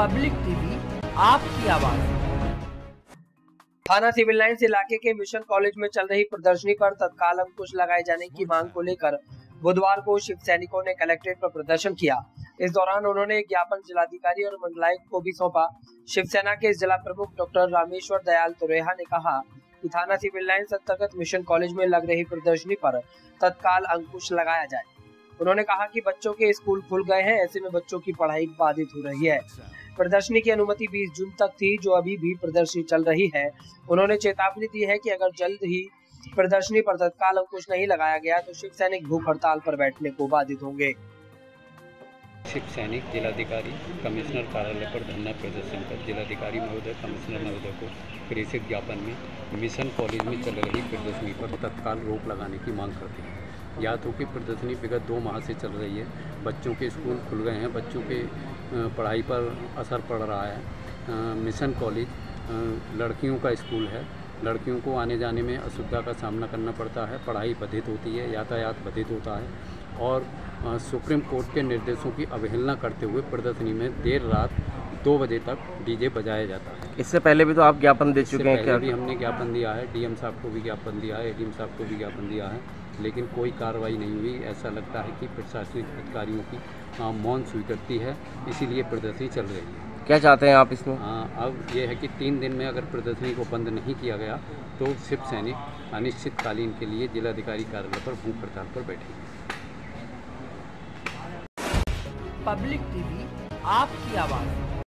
Public TV, आपकी आवाज़। थाना सिविल लाइन्स इलाके के मिशन कॉलेज में चल रही प्रदर्शनी पर तत्काल अंकुश लगाए जाने की मांग को लेकर बुधवार को शिव सैनिकों ने कलेक्ट्रेट पर प्रदर्शन किया। इस दौरान उन्होंने एक ज्ञापन जिलाधिकारी और मंडलायुक्त को भी सौंपा। शिवसेना के जिला प्रमुख डॉक्टर रामेश्वर दयाल तुरेहा ने कहा कि थाना सिविल लाइन्स अंतर्गत मिशन कॉलेज में लग रही प्रदर्शनी पर तत्काल अंकुश लगाया जाए। उन्होंने कहा कि बच्चों के स्कूल खुल गए हैं, ऐसे में बच्चों की पढ़ाई बाधित हो रही है। प्रदर्शनी की अनुमति 20 जून तक थी, जो अभी भी प्रदर्शनी चल रही है। उन्होंने चेतावनी दी है कि अगर जल्द ही प्रदर्शनी पर तत्काल अंकुश नहीं लगाया गया तो शिव सैनिक भूख हड़ताल पर बैठने को बाधित होंगे। शिव सैनिक, जिलाधिकारी, कमिश्नर कार्यालय पर धरना प्रदर्शन कर जिलाधिकारी महोदय, कमिश्नर महोदय को प्रेषित ज्ञापन में मिशन कॉलेज में चल रही प्रदर्शनी पर तत्काल रोक लगाने की मांग करते हैं। या तो कि प्रदर्शनी विगत दो माह से चल रही है। बच्चों के स्कूल खुल गए हैं। बच्चों के पढ़ाई पर असर पड़ रहा है। मिशन कॉलेज लड़कियों का स्कूल है। लड़कियों को आने जाने में असुविधा का सामना करना पड़ता है। पढ़ाई बाधित होती है यातायात बाधित होता है और सुप्रीम कोर्ट के निर्देशों की अवहेलना करते हुए प्रदर्शनी में देर रात दो बजे तक डीजे बजाया जाता है। इससे पहले भी तो आप ज्ञापन दे चुके हैं क्या? भी हमने ज्ञापन दिया है। डीएम साहब को भी ज्ञापन दिया है। एडीएम साहब को भी ज्ञापन दिया है। लेकिन कोई कार्रवाई नहीं हुई। ऐसा लगता है कि प्रशासनिक अधिकारियों की मौन स्वीकृति है इसीलिए प्रदर्शनी चल रही है। क्या चाहते हैं आप इसमें? हाँ अब ये है कि तीन दिन में अगर प्रदर्शनी को बंद नहीं किया गया तो शिव सैनिक अनिश्चितकालीन के लिए जिलाधिकारी कार्यालय पर भूख हड़ताल पर बैठेंगे पब्लिक टीवी आपकी आवाज़।